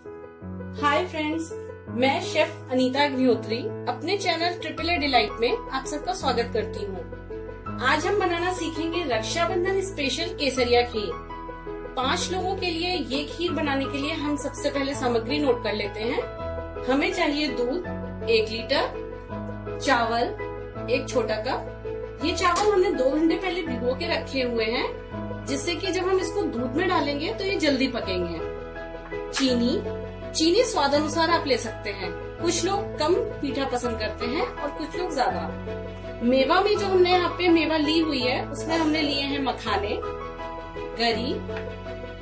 हाय friends मैं chef Anita Agnihotri, अपने channel triple a delight में आप सबका स्वागत करती हूँ। आज हम बनाना सीखेंगे रक्षाबंधन स्पेशल केसरिया खीर। पाँच लोगों के लिए ये खीर बनाने के लिए हम सबसे पहले सामग्री नोट कर लेते हैं। हमें चाहिए दूध, एक लीटर, चावल, एक छोटा कप। ये चावल हमने दो घंटे पहले भिगो के रखे हुए हैं, जिससे कि जब हम इसको दूध में डालेंगे तो ये जल्दी पकेंगे। चीनी चीनी स्वाद अनुसार आप ले सकते हैं। कुछ लोग कम मीठा पसंद करते हैं और कुछ लोग ज़्यादा। मेवा में जो हमने यहाँ पे मेवा ली हुई है, उसमें हमने लिए हैं मखाने गरी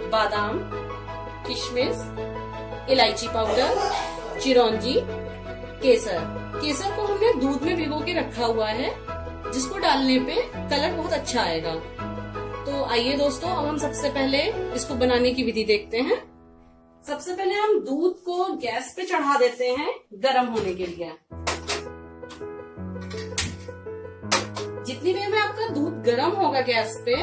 बादाम, किशमिश, इलायची पाउडर, चिरौंजी, केसर। केसर को हमने दूध में भिगो के रखा हुआ है, जिसको डालने पे कलर बहुत अच्छा आएगा। तो आइए दोस्तों, अब हम सबसे पहले इसको बनाने की विधि देखते हैं। सबसे पहले हम दूध को गैस पे चढ़ा देते हैं गर्म होने के लिए। जितनी देर में आपका दूध गर्म होगा गैस पे,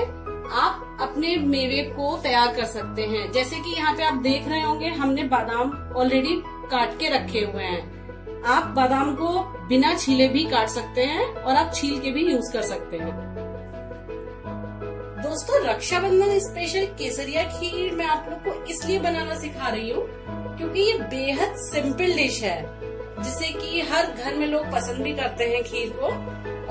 आप अपने मेवे को तैयार कर सकते हैं। जैसे कि यहाँ पे आप देख रहे होंगे, हमने बादाम ऑलरेडी काट के रखे हुए हैं। आप बादाम को बिना छीले भी काट सकते हैं और आप छील के भी यूज़ कर सकते हैं। दोस्तों, रक्षाबंधन स्पेशल केसरिया खीर मैं आप लोग को इसलिए बनाना सिखा रही हूँ क्योंकि ये बेहद सिंपल डिश है, जिसे कि हर घर में लोग पसंद भी करते हैं खीर को।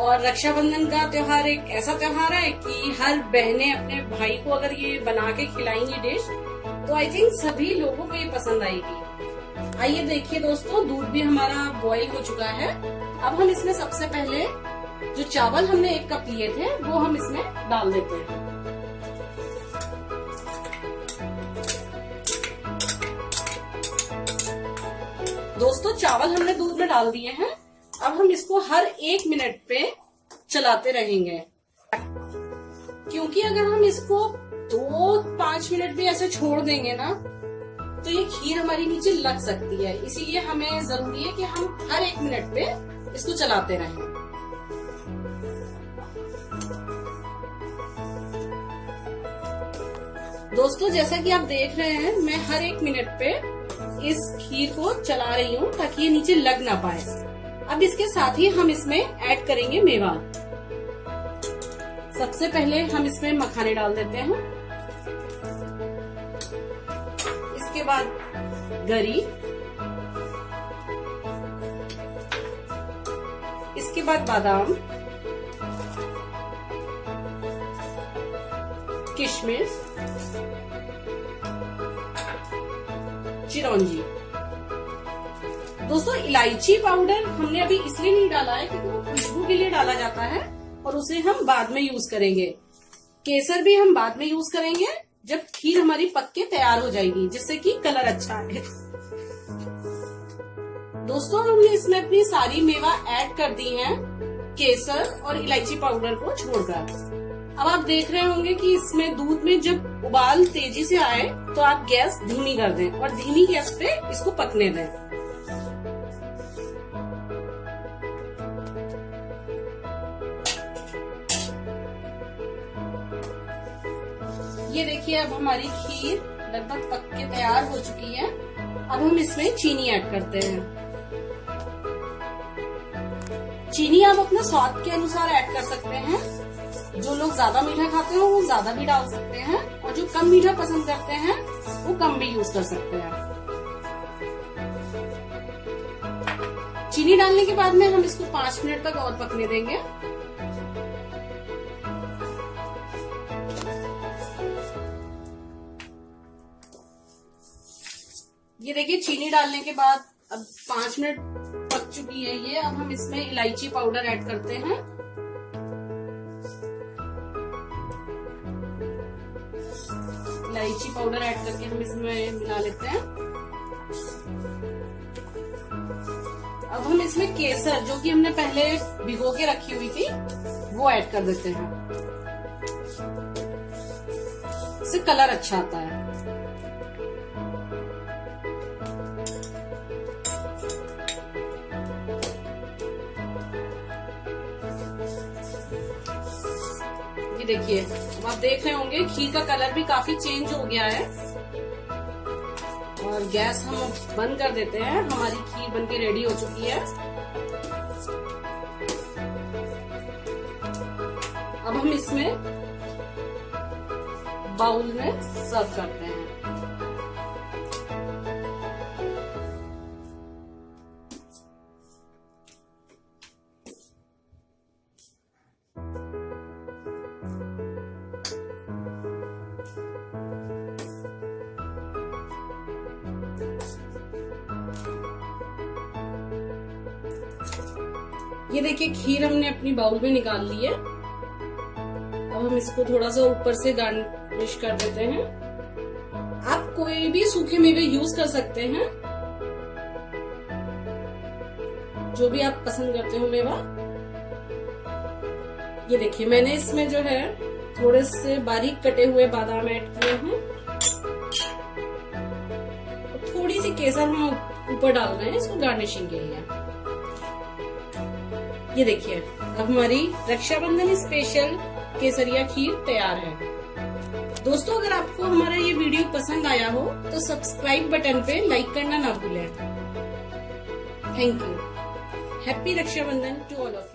और रक्षाबंधन का त्योहार एक ऐसा त्योहार है कि हर बहनें अपने भाई को अगर ये बना के खिलाएँगी डिश तो आई थिंक सभी लोगों को ये पसंद आएगी। आइए देखिए दोस्तों, दूध भी हमारा बॉईल हो चुका है। अब हम इसमें सबसे पहले जो चावल हमने एक कप लिए थे, वो हम इसमें डाल देते हैं। दोस्तों, चावल हमने दूध में डाल दिए हैं। अब हम इसको हर एक मिनट पे चलाते रहेंगे। क्योंकि अगर हम इसको दो, पाँच मिनट भी ऐसे छोड़ देंगे ना तो ये खीर हमारी नीचे लग सकती है। इसीलिए हमें ज़रूरी है कि हम हर एक मिनट पे इसको चलाते रहें। दोस्तों, जैसा कि आप देख रहे हैं, मैं हर एक मिनट पे इस खीर को चला रही हूँ ताकि ये नीचे लग ना पाए। अब इसके साथ ही हम इसमें ऐड करेंगे मेवा। सबसे पहले हम इसमें मखाने डाल देते हैं। इसके बाद गरी। इसके बाद बादाम। किशमिश। चिरौंजी। दोस्तों, इलायची पाउडर हमने अभी इसलिए नहीं डाला है क्योंकि वो खुशबू के लिए डाला जाता है और उसे हम बाद में यूज़ करेंगे। केसर भी हम बाद में यूज़ करेंगे जब खीर हमारी पक के तैयार हो जाएगी, जिससे कि कलर अच्छा आए। दोस्तों हमने इसमें अपनी सारी मेवा ऐड कर दी है, केसर और इलायची पाउडर को छोड़कर। अब आप देख रहे होंगे कि इसमें दूध में जब उबाल तेज़ी से आए तो आप गैस धीमी कर दें और धीमी गैस पे इसको पकने दें। ये देखिए, अब हमारी खीर लगभग पक के तैयार हो चुकी है। अब हम इसमें चीनी ऐड करते हैं। चीनी आप अपने स्वाद के अनुसार ऐड कर सकते हैं। जो लोग ज़्यादा मीठा खाते हो, वो ज़्यादा भी डाल सकते हैं और जो कम मीठा पसंद करते हैं, वो कम भी यूज़ कर सकते हैं। चीनी डालने के बाद में हम इसको पाँच मिनट तक और पकने देंगे। ये देखिए, चीनी डालने के बाद अब पाँच मिनट पक चुकी है ये। अब हम इसमें इलायची पाउडर ऐड करते हैं। इलायची पाउडर ऐड करके हम इसमें मिला लेते हैं। अब हम इसमें केसर, जो कि हमने पहले भिगो के रखी हुई थी, वो ऐड कर देते हैं। इससे कलर अच्छा आता है। ये देखिए आप देख रहे होंगे, खीर का कलर भी काफ़ी चेंज हो गया है। और गैस हम बंद कर देते हैं। हमारी खीर बनके रेडी हो चुकी है। अब हम इसमें बाउल में सर्व करते हैं। ये देखिए, खीर हमने अपनी बाउल में निकाल ली है। अब हम इसको थोड़ा सा ऊपर से गार्निश कर देते हैं। आप कोई भी सूखे मेवे यूज़ कर सकते हैं। जो भी आप पसंद करते हो मेवा। ये देखिए, मैंने इसमें जो है, थोड़े से बारीक कटे हुए बादाम ऐड किए हैं। थोड़ी सी केसर हम ऊपर डाल रहे हैं इसको गार्निशिंग के लिए। ये देखिए, अब हमारी रक्षाबंधन स्पेशल केसरिया खीर तैयार है। दोस्तों, अगर आपको हमारा ये वीडियो पसंद आया हो तो सब्सक्राइब बटन पे लाइक करना ना भूलें। Thank you happy Rakshabandhan to all of